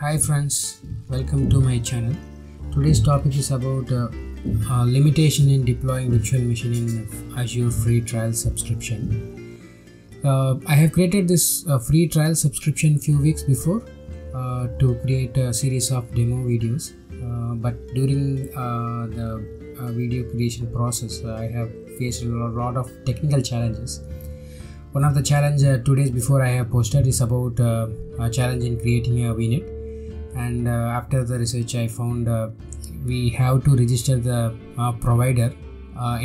Hi friends, welcome to my channel. Today's topic is about uh, uh, limitation in deploying virtual machine in Azure free trial subscription. Uh, I have created this uh, free trial subscription few weeks before uh, to create a series of demo videos. Uh, but during the video creation process, I have faced a lot of technical challenges one of the challenge uh, two days before i have posted is about uh, a challenge in creating a vnet and uh, after the research i found uh, we have to register the uh, provider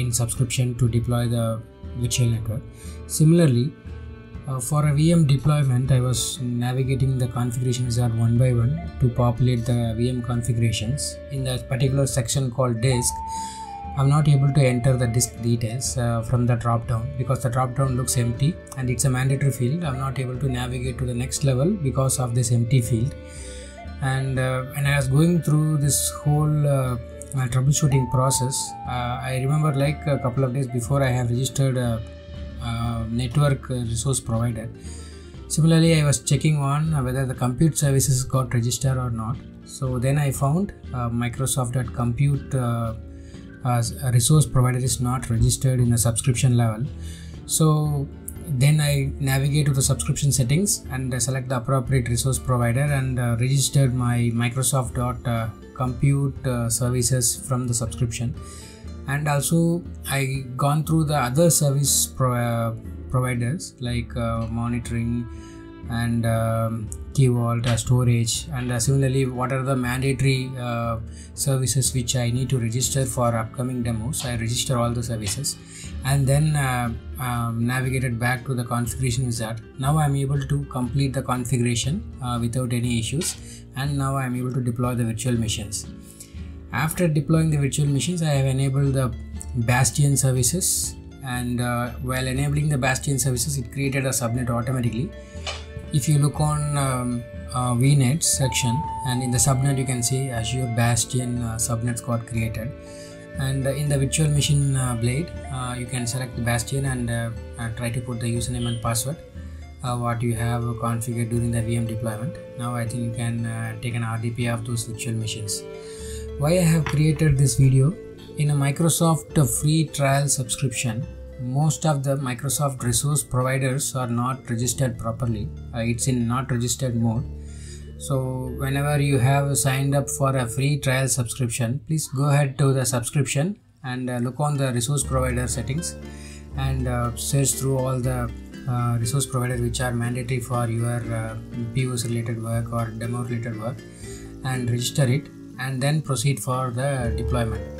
in subscription to deploy the virtual network similarly uh, for a vm deployment i was navigating the configuration wizard one by one to populate the vm configurations in the particular section called disk I'm not able to enter the disk details uh, from the drop down because the drop down looks empty and it's a mandatory field. I'm not able to navigate to the next level because of this empty field. And uh, when I was going through this whole uh, troubleshooting process, uh, I remember like a couple of days before I have registered a, a network resource provider. Similarly, I was checking on whether the compute services got registered or not. So then I found uh, Microsoft.compute as a resource provider is not registered in a subscription level so then i navigate to the subscription settings and select the appropriate resource provider and uh, registered my microsoft dot uh, compute uh, services from the subscription. And also i gone through the other service pro- providers like monitoring and um, key vault uh, storage. And uh, similarly what are the mandatory uh, services which i need to register for upcoming demos? I register all the services. And then um, navigated back to the configuration wizard. Now i'm able to complete the configuration without any issues. And now i'm able to deploy the virtual machines. After deploying the virtual machines i have enabled the bastion services. And uh, while enabling the bastion services it created a subnet automatically if you look on um, uh, vnet section and in the subnet you can see azure bastion uh, subnets got created. And uh, in the virtual machine uh, blade uh, you can select bastion and uh, try to put the username and password what you have configured during the vm deployment. Now i think you can take an rdp of those virtual machines. Why i have created this video? In a microsoft free trial subscription most of the Microsoft resource providers are not registered properly. Uh, it's in not registered mode. So whenever you have signed up for a free trial subscription, please go ahead to the subscription and uh, look on the resource provider settings and uh, search through all the uh, resource providers which are mandatory for your uh, POC related work or demo related work and register it and then proceed for the deployment